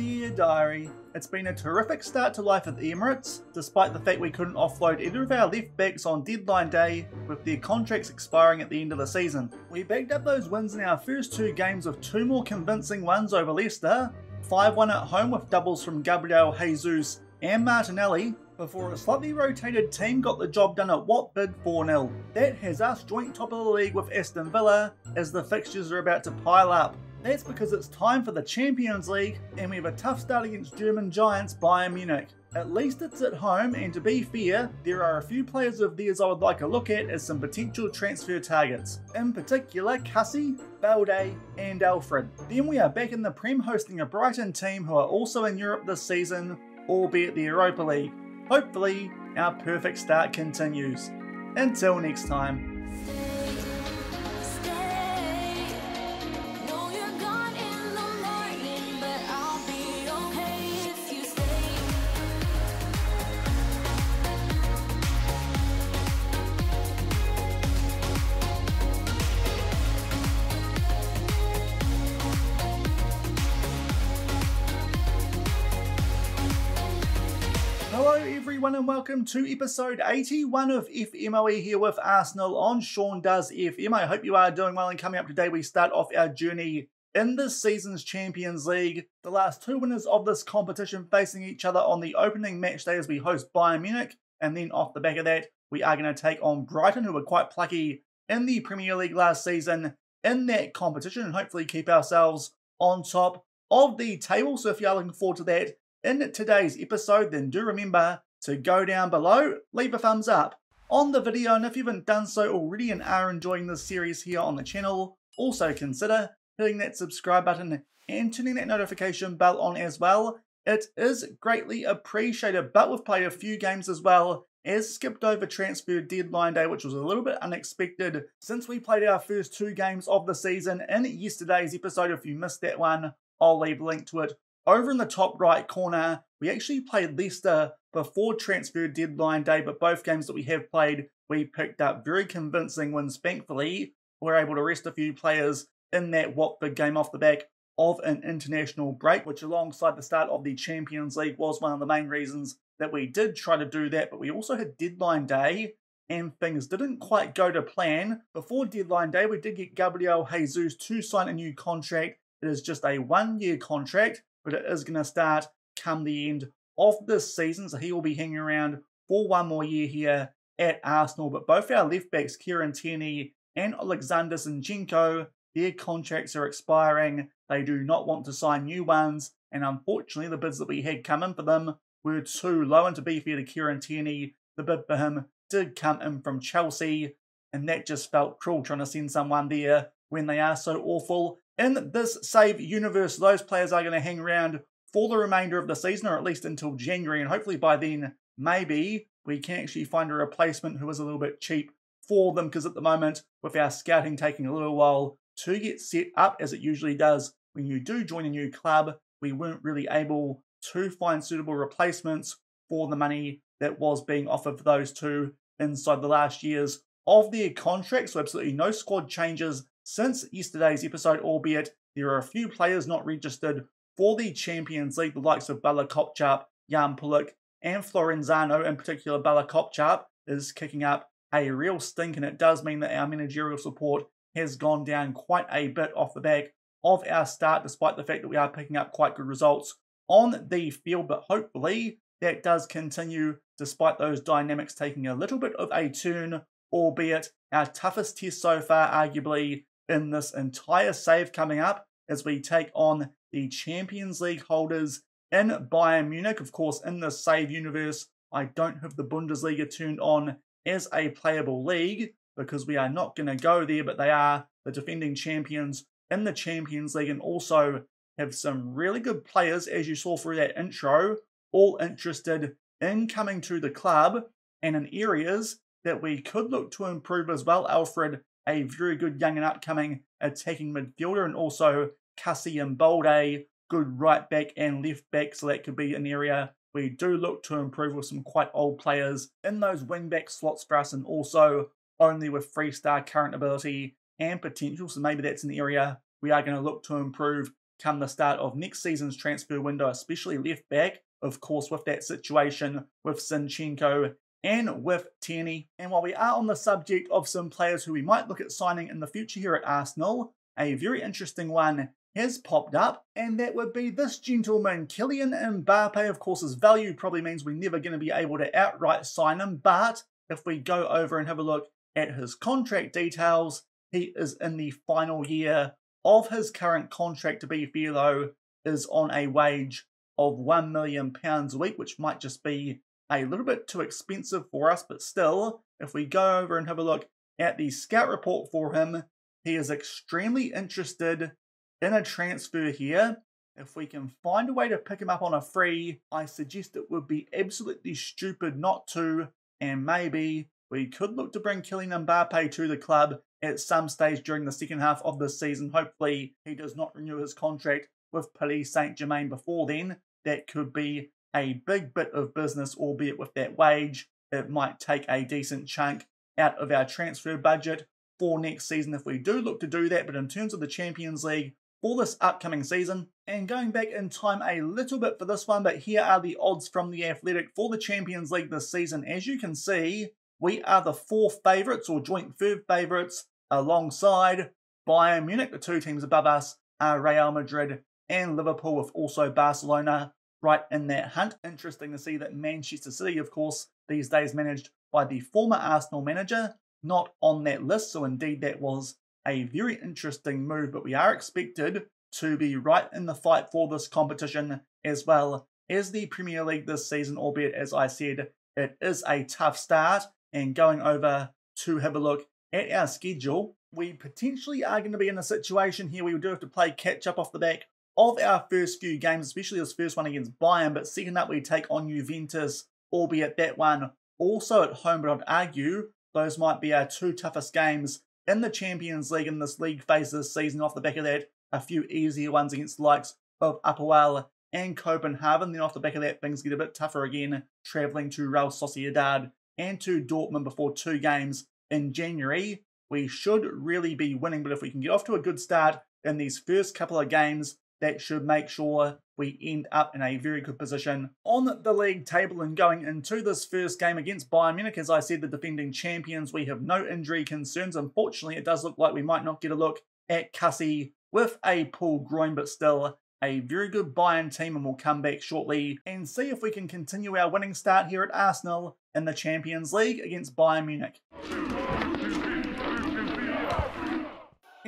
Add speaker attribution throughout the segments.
Speaker 1: Dear Diary, it's been a terrific start to life at the Emirates, despite the fact we couldn't offload either of our left backs on deadline day with their contracts expiring at the end of the season. We backed up those wins in our first two games with two more convincing ones over Leicester, 5-1 at home with doubles from Gabriel Jesus and Martinelli, before a slightly rotated team got the job done at Watford 4-0. That has us joint top of the league with Aston Villa as the fixtures are about to pile up. That's because it's time for the Champions League and we have a tough start against German giants Bayern Munich. At least it's at home, and to be fair, there are a few players of theirs I would like a look at as some potential transfer targets. In particular, Cassie, Balde, and Alfred. Then we are back in the Prem hosting a Brighton team who are also in Europe this season, albeit the Europa League. Hopefully, our perfect start continues. Until next time. And welcome to episode 81 of FMOE here with Arsenal on Shaun Does FM. I hope you are doing well, and coming up today, we start off our journey in this season's Champions League. The last two winners of this competition facing each other on the opening match day as we host Bayern Munich, and then off the back of that, we are going to take on Brighton, who were quite plucky in the Premier League last season in that competition, and hopefully keep ourselves on top of the table. So if you're looking forward to that, in today's episode, then do remember to go down below, leave a thumbs up on the video, and if you haven't done so already and are enjoying this series here on the channel, also consider hitting that subscribe button and turning that notification bell on as well. It is greatly appreciated, but we've played a few games as well as skipped over transfer deadline day, which was a little bit unexpected since we played our first two games of the season in yesterday's episode. If you missed that one, I'll leave a link to it over in the top right corner. We actually played Leicester before transfer deadline day, but both games that we have played, we picked up very convincing wins. Thankfully, we're able to rest a few players in that Watford game off the back of an international break, which alongside the start of the Champions League was one of the main reasons that we did try to do that. But we also had deadline day and things didn't quite go to plan. Before deadline day, we did get Gabriel Jesus to sign a new contract. It is just a one year contract, but it is going to start come the end of this season, so he will be hanging around for one more year here at Arsenal. But both our left backs, Kieran Tierney and Alexander Zinchenko, their contracts are expiring. They do not want to sign new ones, and unfortunately, the bids that we had come in for them were too low. And to be fair to Kieran Tierney, the bid for him did come in from Chelsea, and that just felt cruel trying to send someone there when they are so awful. In this save universe, those players are going to hang around for the remainder of the season, or at least until January. And hopefully by then, maybe we can actually find a replacement who is a little bit cheap for them. Because at the moment, with our scouting taking a little while to get set up, as it usually does when you do join a new club, we weren't really able to find suitable replacements for the money that was being offered for those two inside the last years of their contracts. So absolutely no squad changes since yesterday's episode, albeit there are a few players not registered for the Champions League, the likes of Bella Kotchap, Jan Pulik, and Florenzano, in particular, Bella Kotchap, is kicking up a real stink, and it does mean that our managerial support has gone down quite a bit off the back of our start, despite the fact that we are picking up quite good results on the field. But hopefully, that does continue despite those dynamics taking a little bit of a turn, albeit our toughest test so far, arguably, in this entire save coming up as we take on the Champions League holders in Bayern Munich. Of course, in the save universe, I don't have the Bundesliga turned on as a playable league because we are not going to go there, but they are the defending champions in the Champions League and also have some really good players, as you saw through that intro, all interested in coming to the club and in areas that we could look to improve as well. Alfred, a very good young and upcoming attacking midfielder, and also Cassie and Balde, good right back and left back, so that could be an area we do look to improve with some quite old players in those wing back slots for us, and also only with three star current ability and potential. So maybe that's an area we are going to look to improve come the start of next season's transfer window, especially left back, of course, with that situation with Zinchenko and with Tierney. And while we are on the subject of some players who we might look at signing in the future here at Arsenal, a very interesting one has popped up, and that would be this gentleman, Kylian Mbappe. Of course, his value probably means we're never going to be able to outright sign him, but if we go over and have a look at his contract details, he is in the final year of his current contract, to be fair though, is on a wage of £1 million a week, which might just be a little bit too expensive for us, but still, if we go over and have a look at the scout report for him, he is extremely interested in a transfer here. If we can find a way to pick him up on a free, I suggest it would be absolutely stupid not to, and maybe we could look to bring Kylian Mbappe to the club at some stage during the second half of the season. Hopefully, he does not renew his contract with Paris Saint Germain before then. That could be a big bit of business, albeit with that wage. It might take a decent chunk out of our transfer budget for next season if we do look to do that. But in terms of the Champions League for this upcoming season, and going back in time a little bit for this one, but here are the odds from the Athletic for the Champions League this season. As you can see, we are the fourth favourites or joint third favourites alongside Bayern Munich. The two teams above us are Real Madrid and Liverpool, with also Barcelona right in that hunt. Interesting to see that Manchester City, of course, these days managed by the former Arsenal manager, not on that list. So indeed, that was a very interesting move. But we are expected to be right in the fight for this competition as well as the Premier League this season, albeit as I said, it is a tough start. And going over to have a look at our schedule, we potentially are going to be in a situation here where we do have to play catch up off the back of our first few games, especially this first one against Bayern. But second up, we take on Juventus, albeit that one also at home. But I'd argue those might be our two toughest games in the Champions League in this league phase this season. Off the back of that, a few easier ones against the likes of APOEL and Copenhagen. Then off the back of that, things get a bit tougher again, travelling to Real Sociedad and to Dortmund before two games in January. We should really be winning, but if we can get off to a good start in these first couple of games, that should make sure we end up in a very good position on the league table and going into this first game against Bayern Munich. As I said, the defending champions, we have no injury concerns. Unfortunately, it does look like we might not get a look at Cussy with a pulled groin, but still a very good Bayern team and we'll come back shortly and see if we can continue our winning start here at Arsenal in the Champions League against Bayern Munich.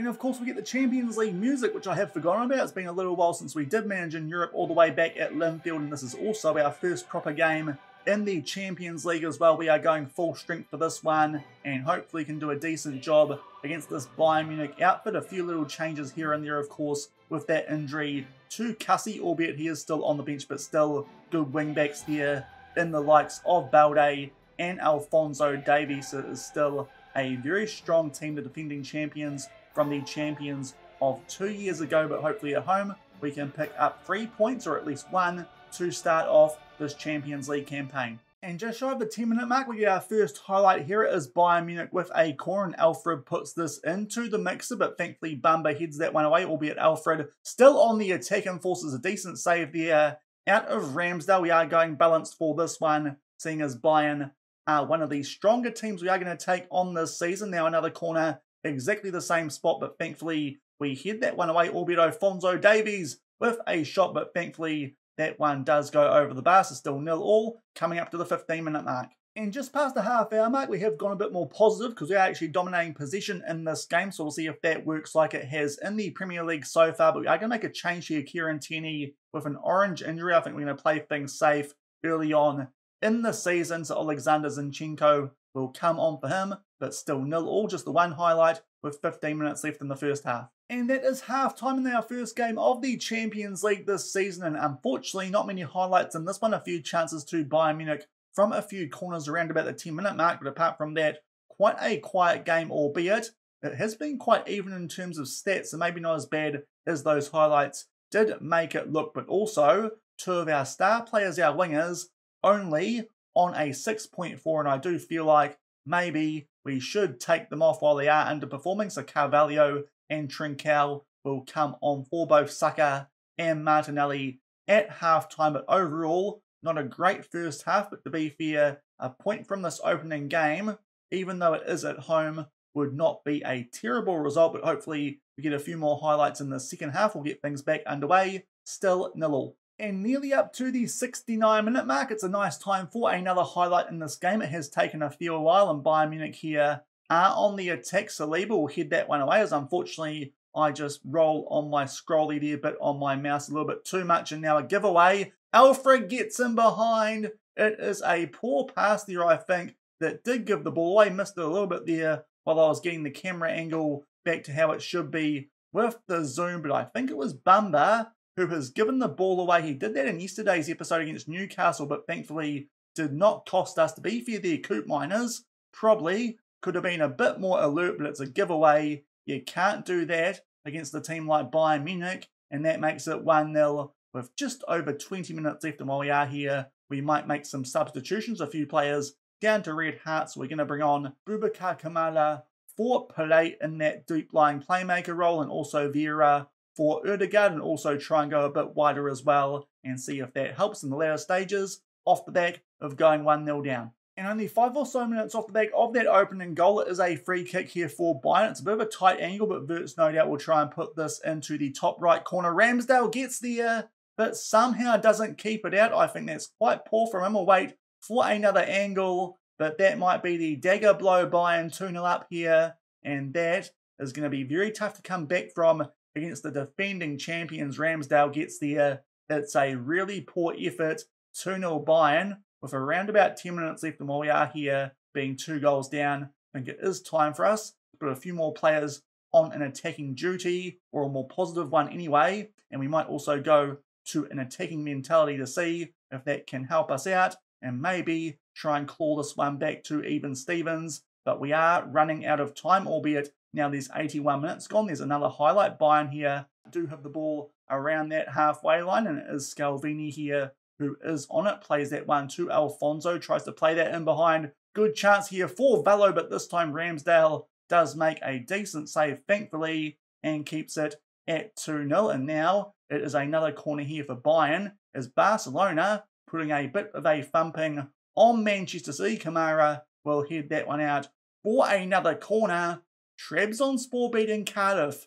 Speaker 1: And of course, we get the Champions League music, which I have forgotten about. It's been a little while since we did manage in Europe, all the way back at Linfield, and this is also our first proper game in the Champions League as well. We are going full strength for this one, and hopefully can do a decent job against this Bayern Munich outfit. A few little changes here and there, of course, with that injury to Cussy, albeit he is still on the bench, but still good wingbacks here in the likes of Balde and Alphonso Davies. It is still a very strong team, the defending champions from the champions of two years ago, but hopefully at home we can pick up three points or at least one to start off this Champions League campaign. And just shy of the 10 minute mark, we get our first highlight here. It is Bayern Munich with a corner, Alfred puts this into the mixer, but thankfully Bamba heads that one away, albeit Alfred still on the attack and forces a decent save there. Out of Ramsdale, we are going balanced for this one, seeing as Bayern are one of the stronger teams we are going to take on this season. Now another corner exactly the same spot, but thankfully we hid that one away, albeit Alphonso Davies with a shot, but thankfully that one does go over the bar, so still nil all, coming up to the 15 minute mark. And just past the half hour mark, we have gone a bit more positive because we are actually dominating possession in this game. So we'll see if that works like it has in the Premier League so far. But we are going to make a change here. Kieran Tierney with an orange injury. I think we're going to play things safe early on in the season. So Alexander Zinchenko will come on for him, but still nil all, just the one highlight with 15 minutes left in the first half. And that is half time in our first game of the Champions League this season, and unfortunately not many highlights in this one, a few chances to Bayern Munich from a few corners around about the 10 minute mark, but apart from that, quite a quiet game, albeit it has been quite even in terms of stats, so maybe not as bad as those highlights did make it look, but also two of our star players, our wingers, only on a 6.4, and I do feel like maybe we should take them off while they are underperforming. So Carvalho and Trincao will come on for both Saka and Martinelli at halftime. But overall, not a great first half, but to be fair, a point from this opening game, even though it is at home, would not be a terrible result. But hopefully, we get a few more highlights in the second half. We'll get things back underway. Still nil and nearly up to the 69 minute mark. It's a nice time for another highlight in this game. It has taken a few while, and Bayern Munich here are on the attack. Saliba will head that one away, as unfortunately I just roll on my scrolly there bit on my mouse a little bit too much, and now a giveaway. Alfred gets in behind. It is a poor pass there, I think, that did give the ball away. Missed it a little bit there while I was getting the camera angle back to how it should be with the zoom, but I think it was Bamba who has given the ball away. He did that in yesterday's episode against Newcastle, but thankfully did not cost us. To be fair, there, Koopmeiners probably could have been a bit more alert, but it's a giveaway. You can't do that against a team like Bayern Munich, and that makes it 1 0 with just over 20 minutes left. And while we are here, we might make some substitutions. A few players down to red hearts. We're going to bring on Boubacar Kamara for Pele in that deep lying playmaker role, and also Vieira for Odegaard and also try and go a bit wider as well and see if that helps in the later stages off the back of going 1 0 down. And only five or so minutes off the back of that opening goal, it is a free kick here for Bayern. It's a bit of a tight angle, but Wirtz no doubt will try and put this into the top right corner. Ramsdale gets there, but somehow doesn't keep it out. I think that's quite poor from him. We'll wait for another angle, but that might be the dagger blow Bayern 2 0 up here. And that is going to be very tough to come back from against the defending champions. Ramsdale gets there. Uh, it's a really poor effort. 2 0 Bayern with around about 10 minutes left. And while we are here being two goals down, I think it is time for us to put a few more players on an attacking duty or a more positive one anyway. And we might also go to an attacking mentality to see if that can help us out and maybe try and claw this one back to even Stevens. But we are running out of time, albeit now there's 81 minutes gone. There's another highlight. Bayern here do have the ball around that halfway line, and it is Scalvini here who is on it. Plays that one to Alphonso. tries to play that in behind. Good chance here for Velo, but this time Ramsdale does make a decent save, thankfully, and keeps it at 2 0. And now it is another corner here for Bayern as Barcelona putting a bit of a thumping on Manchester City. Kamara will head that one out for another corner. Trabzonspor beating Cardiff.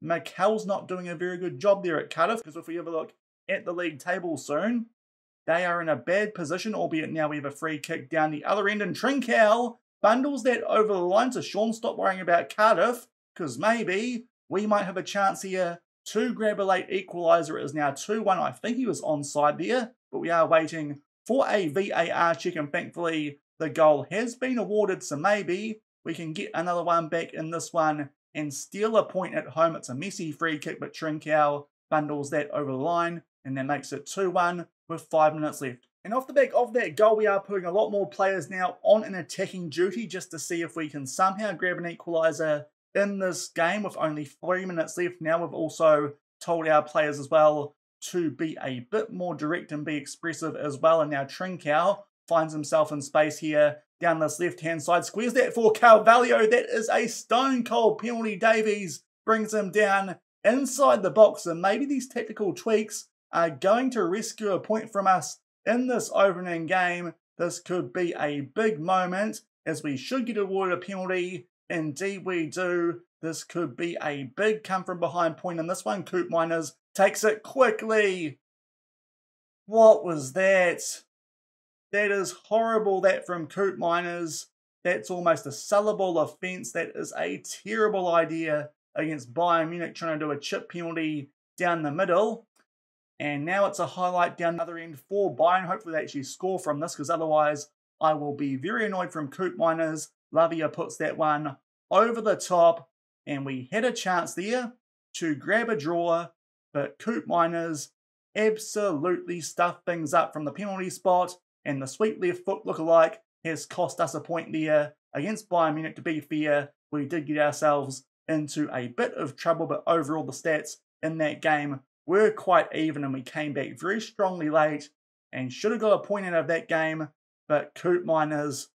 Speaker 1: Mikel's not doing a very good job there at Cardiff because if we have a look at the league table soon, they are in a bad position, albeit now we have a free kick down the other end. And Trincao bundles that over the line. So Shaun, stop worrying about Cardiff because maybe we might have a chance here to grab a late equaliser. It is now 2 1. I think he was onside there, but we are waiting for a VAR check. And thankfully, the goal has been awarded. So maybe we can get another one back in this one and steal a point at home. It's a messy free kick, but Trincao bundles that over the line and that makes it 2-1 with five minutes left. And off the back of that goal, we are putting a lot more players now on an attacking duty just to see if we can somehow grab an equaliser in this game with only three minutes left. Now we've also told our players as well to be a bit more direct and be expressive as well. And now Trincao finds himself in space here down this left hand side. Squares that for Carvalho. That is a stone cold penalty. Davies brings him down inside the box. And maybe these tactical tweaks are going to rescue a point from us in this opening game. This could be a big moment as we should get awarded a penalty. Indeed, we do. This could be a big come from behind point in this one. Koopmeiners takes it quickly. What was that? That is horrible, that from Koopmeiners, That's almost a sellable offence. That is a terrible idea against Bayern Munich trying to do a chip penalty down the middle. And now it's a highlight down the other end for Bayern. Hopefully they actually score from this because otherwise I will be very annoyed from Koopmeiners. Lavia puts that one over the top and we had a chance there to grab a draw, but Koopmeiners absolutely stuffed things up from the penalty spot and the sweet left foot look-alike has cost us a point there against Bayern Munich. To be fair, we did get ourselves into a bit of trouble, but overall the stats in that game were quite even and we came back very strongly late and should have got a point out of that game. But Koopmeiners,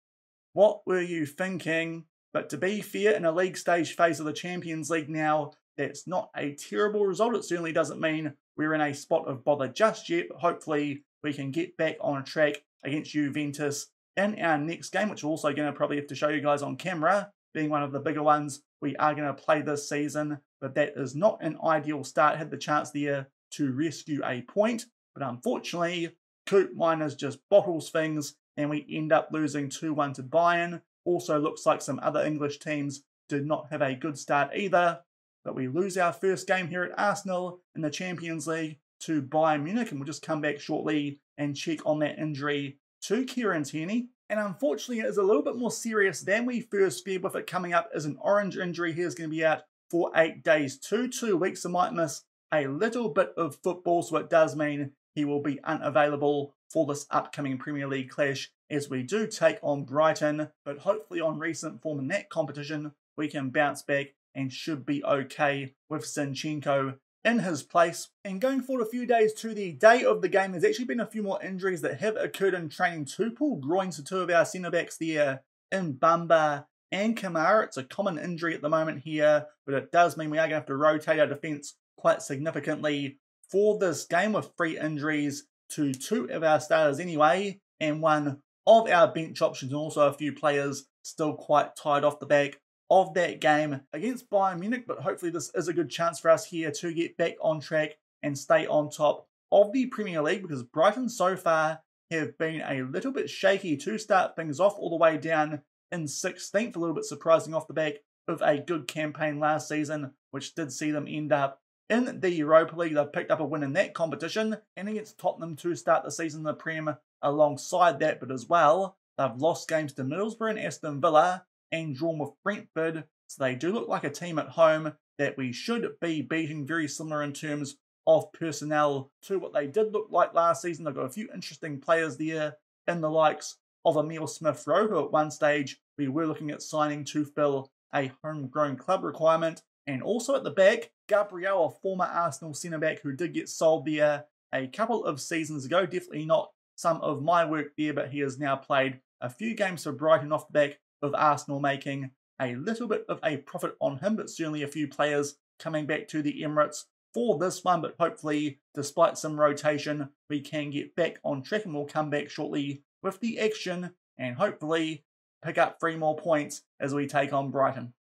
Speaker 1: what were you thinking? But to be fair, in a league stage phase of the Champions League now, that's not a terrible result. It certainly doesn't mean we're in a spot of bother just yet, but hopefully we can get back on track against Juventus in our next game, which we're also going to probably have to show you guys on camera, being one of the bigger ones we are going to play this season. But that is not an ideal start. Had the chance there to rescue a point, but unfortunately, Koopmeiners just bottles things and we end up losing 2-1 to Bayern. Also looks like some other English teams did not have a good start either. But we lose our first game here at Arsenal in the Champions League to Bayern Munich, and we'll just come back shortly and check on that injury to Kieran Tierney. And unfortunately, it is a little bit more serious than we first feared with it coming up as an orange injury. He is going to be out for eight days to two weeks. I might miss a little bit of football, so it does mean he will be unavailable for this upcoming Premier League clash as we do take on Brighton. But hopefully, on recent form in that competition, we can bounce back and should be okay with Zinchenko in his place. And going forward a few days to the day of the game, there's actually been a few more injuries that have occurred in training. Two pull groins to two of our centre backs there in Bamba and Kamara. It's a common injury at the moment here, but it does mean we are going to have to rotate our defence quite significantly for this game with three injuries to two of our starters anyway, and one of our bench options, and also a few players still quite tied off the back of that game against Bayern Munich, but hopefully this is a good chance for us here to get back on track and stay on top of the Premier League because Brighton so far have been a little bit shaky to start things off all the way down in 16th, a little bit surprising off the back of a good campaign last season, which did see them end up in the Europa League. They've picked up a win in that competition and against Tottenham to start the season in the Prem alongside that, but as well, they've lost games to Middlesbrough and Aston Villa and drawn with Brentford. So they do look like a team at home that we should be beating very similar in terms of personnel to what they did look like last season. They've got a few interesting players there in the likes of Emil Smith Rowe, who at one stage we were looking at signing to fill a homegrown club requirement. And also at the back, Gabriel, a former Arsenal centre back who did get sold there a couple of seasons ago. Definitely not some of my work there, but he has now played a few games for Brighton off the back of Arsenal making a little bit of a profit on him, but certainly a few players coming back to the Emirates for this one. But hopefully, despite some rotation, we can get back on track and we'll come back shortly with the action and hopefully pick up three more points as we take on Brighton.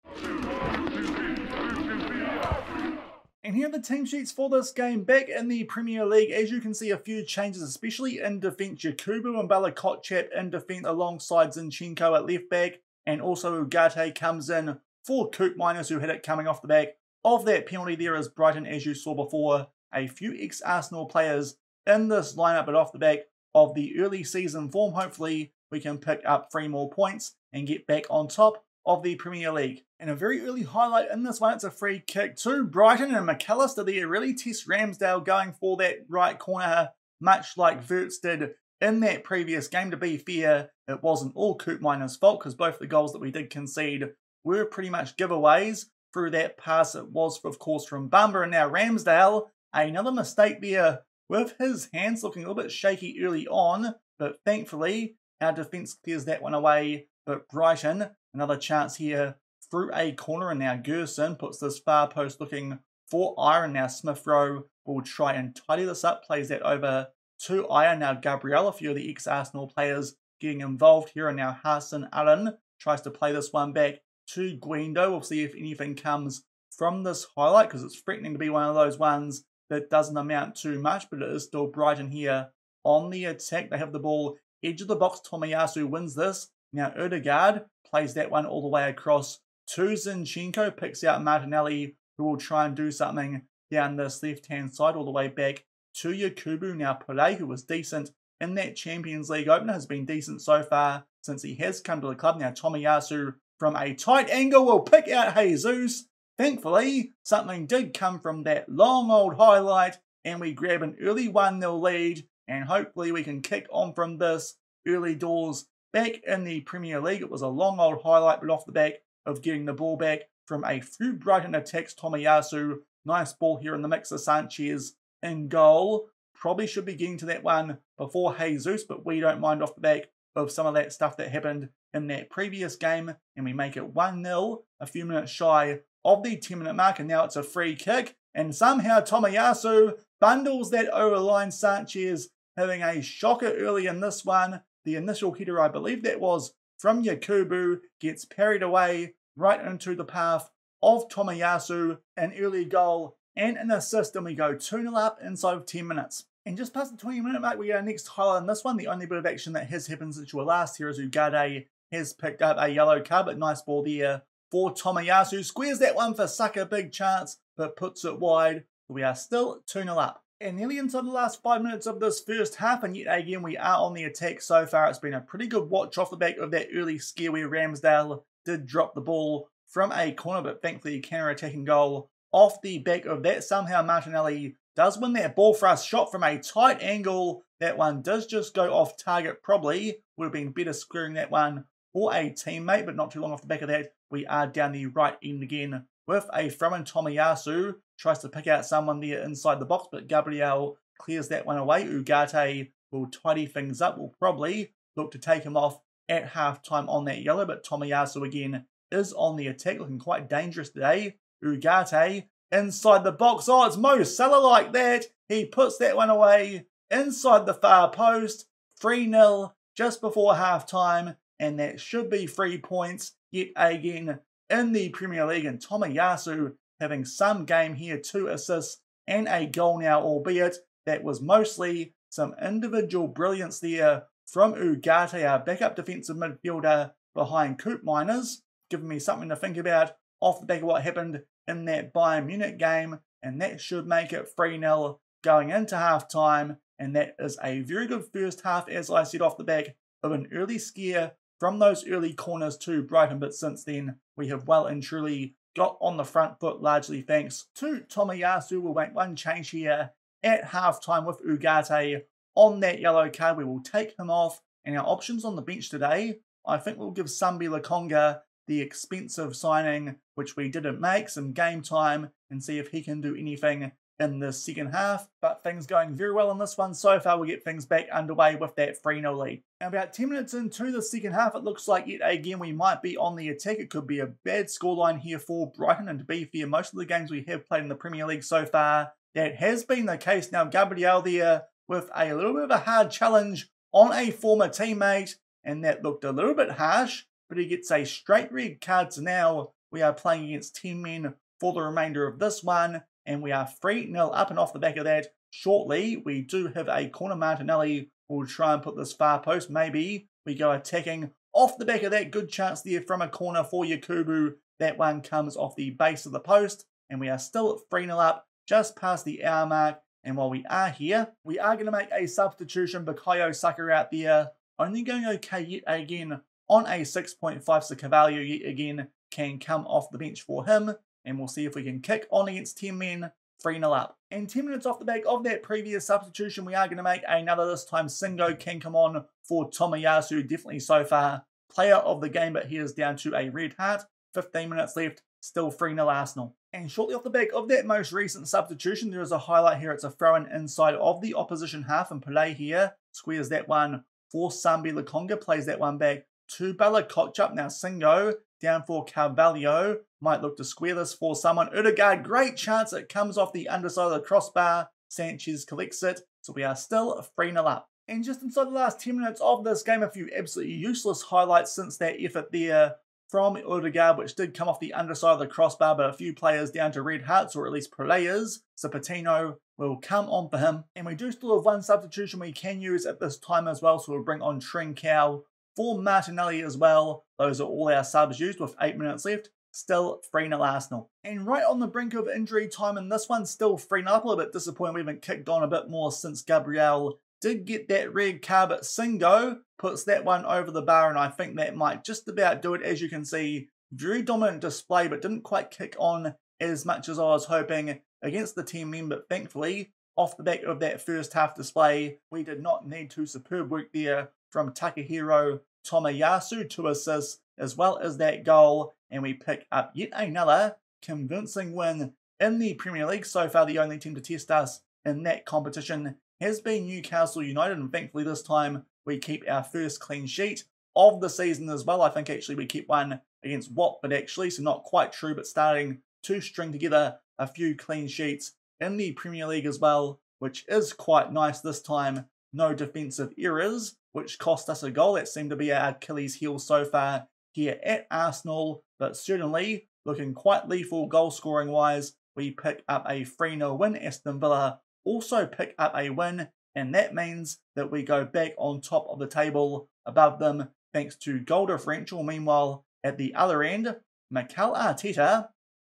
Speaker 1: And here are the team sheets for this game. Back in the Premier League, as you can see, a few changes, especially in defence. Yakubu and Bella Kotchap in defence alongside Zinchenko at left back and also Ugarte comes in for Koopmeiners who had it coming off the back of that penalty there as Brighton, as you saw before, a few ex-Arsenal players in this lineup, but off the back of the early season form, hopefully we can pick up three more points and get back on top of the Premier League. And a very early highlight in this one, it's a free kick to Brighton and Mac Allister there really test Ramsdale going for that right corner, much like Wirtz did in that previous game, to be fair, it wasn't all Koopmeiners' fault because both the goals that we did concede were pretty much giveaways through that pass. It was, of course, from Bamba and now Ramsdale. Another mistake there with his hands looking a little bit shaky early on, but thankfully our defence clears that one away. But Brighton, another chance here through a corner, and now Gerson puts this far post looking for Iron. Now Smith Rowe will try and tidy this up, plays that over to Aya. Now Gabriel, a few of the ex-Arsenal players getting involved here. And now Hassan Allen tries to play this one back to Guindo. We'll see if anything comes from this highlight because it's threatening to be one of those ones that doesn't amount too much, but it is still Brighton here on the attack. They have the ball edge of the box. Tomiyasu wins this. Now Odegaard plays that one all the way across to Zinchenko, picks out Martinelli, who will try and do something down this left-hand side all the way back to Yakubu. Now, who was decent in that Champions League opener, has been decent so far since he has come to the club. Now, Tomiyasu from a tight angle will pick out Jesus. Thankfully, something did come from that long old highlight, and we grab an early 1 0 lead, and hopefully we can kick on from this early doors back in the Premier League. It was a long old highlight, but off the back of getting the ball back from a few Brighton attacks. Tomiyasu, nice ball here in the mix of Sanchez in goal. Probably should be getting to that one before Jesus, but we don't mind off the back of some of that stuff that happened in that previous game, and we make it 1 0, a few minutes shy of the 10 minute mark, and now it's a free kick. And somehow Tomiyasu bundles that over line. Sanchez having a shocker early in this one. The initial header, I believe that was from Yakubu, gets parried away right into the path of Tomiyasu, an early goal and an assist, and we go 2 0 up inside of 10 minutes. And just past the 20 minute mark, we get our next highlight in this one. The only bit of action that has happened since you were last here is Ugarte has picked up a yellow card, but nice ball there for Tomiyasu. Squares that one for Saka, big chance, but puts it wide. We are still 2 0 up. And nearly inside the last five minutes of this first half, and yet again we are on the attack so far. It's been a pretty good watch off the back of that early scare where Ramsdale did drop the ball from a corner, but thankfully counter-attacking goal off the back of that. Somehow Martinelli does win that ball thrust shot from a tight angle. That one does just go off target, probably. Would have been better squaring that one for a teammate, but not too long off the back of that. We are down the right end again with a from and Tomiyasu. Tries to pick out someone there inside the box, but Gabriel clears that one away. Ugarte will tidy things up. Will probably look to take him off at half time on that yellow, but Tomiyasu again is on the attack, looking quite dangerous today. Ugarte inside the box. Oh, it's Mo Salah like that. He puts that one away inside the far post. 3 0 just before half time, and that should be three points yet again in the Premier League. And Tomiyasu having some game here, two assists and a goal now, albeit that was mostly some individual brilliance there from Ugarte, our backup defensive midfielder behind Koopmeiners, giving me something to think about off the back of what happened in that Bayern Munich game, and that should make it 3 0 going into half time. And that is a very good first half, as I said off the back of an early scare from those early corners to Brighton. But since then, we have well and truly got on the front foot, largely thanks to Tomiyasu. We'll make one change here at half time with Ugarte on that yellow card. We will take him off. And our options on the bench today, I think we'll give Sambi Lokonga the expensive signing, which we didn't make, some game time, and see if he can do anything in the second half. But things going very well in this one so far. We'll get things back underway with that 3 0 lead. Now, about 10 minutes into the second half, it looks like yet again we might be on the attack. It could be a bad scoreline here for Brighton. And to be fair, most of the games we have played in the Premier League so far, that has been the case. Now, Gabriel there with a little bit of a hard challenge on a former teammate, and that looked a little bit harsh but he gets a straight red card. So now we are playing against 10 men for the remainder of this one, and we are 3 0 up and off the back of that. Shortly, we do have a corner Martinelli who will try and put this far post. Maybe we go attacking off the back of that. Good chance there from a corner for Yakubu. That one comes off the base of the post, and we are still at 3 0 up, just past the hour mark. And while we are here, we are going to make a substitution. Bukayo Saka out there, only going okay yet again on a 6.5. So Carvalho yet again can come off the bench for him. And we'll see if we can kick on against 10 men 3 0 up. And 10 minutes off the back of that previous substitution, we are going to make another this time. Singo can come on for Tomiyasu, definitely so far player of the game, but he is down to a red heart. 15 minutes left, still 3 0 Arsenal. And shortly off the back of that most recent substitution, there is a highlight here. It's a throw in inside of the opposition half, and Pelé here squares that one for Sambi Lokonga, plays that one back to Bella Kotchap. Now Singo down for Carvalho. Might look to square this for someone. Odegaard, great chance. It comes off the underside of the crossbar. Sanchez collects it. So we are still 3 0 up. And just inside the last 10 minutes of this game, a few absolutely useless highlights since that effort there from Odegaard, which did come off the underside of the crossbar, but a few players down to red hearts, or at least players. So Patino will come on for him. And we do still have one substitution we can use at this time as well, so we'll bring on Trincao for Martinelli as well. Those are all our subs used with 8 minutes left. Still 3 0 Arsenal. And right on the brink of injury time in this one, still 3 0 up. A little bit disappointed we haven't kicked on a bit more since Gabriel did get that red card, but Singo puts that one over the bar, and I think that might just about do it. As you can see, very dominant display, but didn't quite kick on as much as I was hoping against the team but Thankfully, off the back of that first half display, we did not need to superb work there from Takahiro Tomiyasu to assist, as well as that goal, and we pick up yet another convincing win in the Premier League. So far, the only team to test us in that competition has been Newcastle United, and thankfully this time we keep our first clean sheet of the season as well. I think actually we keep one against Watford actually, so not quite true, but starting to string together a few clean sheets in the Premier League as well which is quite nice this time. No defensive errors, which cost us a goal. That seemed to be our Achilles heel so far here at Arsenal, but certainly looking quite lethal goal scoring wise. We pick up a 3 0 win. Aston Villa also pick up a win, and that means that we go back on top of the table above them thanks to goal differential. Meanwhile, at the other end, Mikel Arteta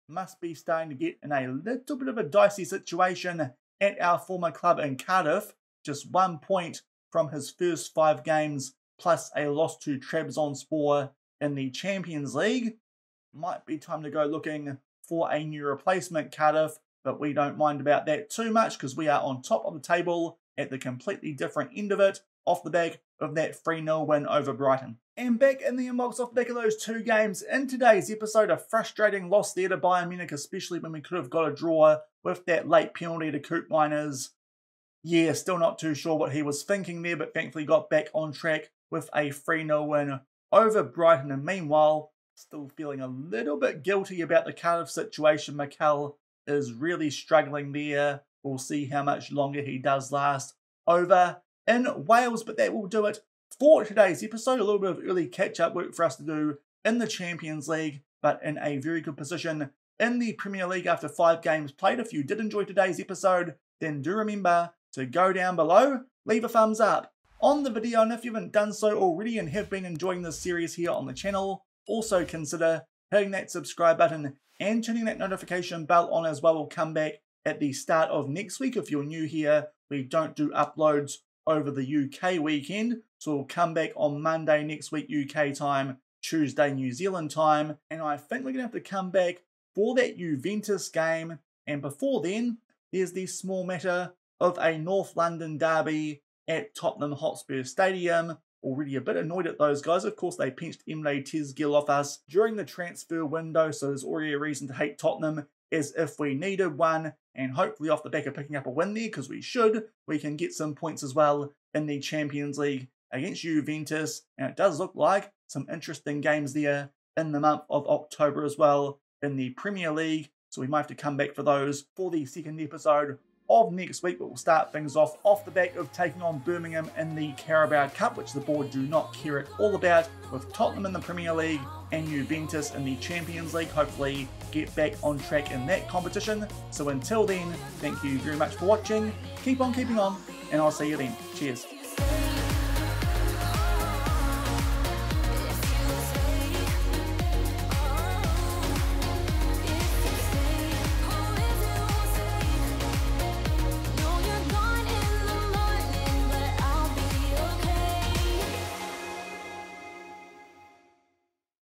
Speaker 1: must be starting to get in a little bit of a dicey situation at our former club in Cardiff, just one point from his first five games, plus a loss to Trabzonspor in the Champions League. Might be time to go looking for a new replacement, Cardiff, but we don't mind about that too much because we are on top of the table at the completely different end of it, off the back of that 3 0 win over Brighton. And back in the inbox off the back of those two games, in today's episode, a frustrating loss there to Bayern Munich, especially when we could have got a draw with that late penalty to Koopmeiners. Yeah, still not too sure what he was thinking there, but thankfully got back on track with a 3 0 win over Brighton. And meanwhile, still feeling a little bit guilty about the Cardiff situation. Mikel is really struggling there. We'll see how much longer he does last over in Wales, but that will do it for today's episode. A little bit of early catch up work for us to do in the Champions League, but in a very good position in the Premier League after five games played. If you did enjoy today's episode, then do remember to go down below, leave a thumbs up on the video, and if you haven't done so already and have been enjoying this series here on the channel, also consider hitting that subscribe button and turning that notification bell on as well. We'll come back at the start of next week. If you're new here, we don't do uploads over the UK weekend. So we'll come back on Monday next week, UK time, Tuesday, New Zealand time. And I think we're going to have to come back for that Juventus game. And before then, there's the small matter of a North London derby at Tottenham Hotspur Stadium. Already a bit annoyed at those guys. Of course, they pinched Emre Tezgel off us during the transfer window, so there's already a reason to hate Tottenham as if we needed one and hopefully off the back of picking up a win there, because we should, we can get some points as well in the Champions League against Juventus. And it does look like some interesting games there in the month of October as well in the Premier League. So we might have to come back for those for the second episode of next week, but we'll start things off off the back of taking on Birmingham in the Carabao Cup, which the board do not care at all about, with Tottenham in the Premier League and Juventus in the Champions League. Hopefully, get back on track in that competition. So until then, thank you very much for watching. Keep on keeping on, and I'll see you then. Cheers.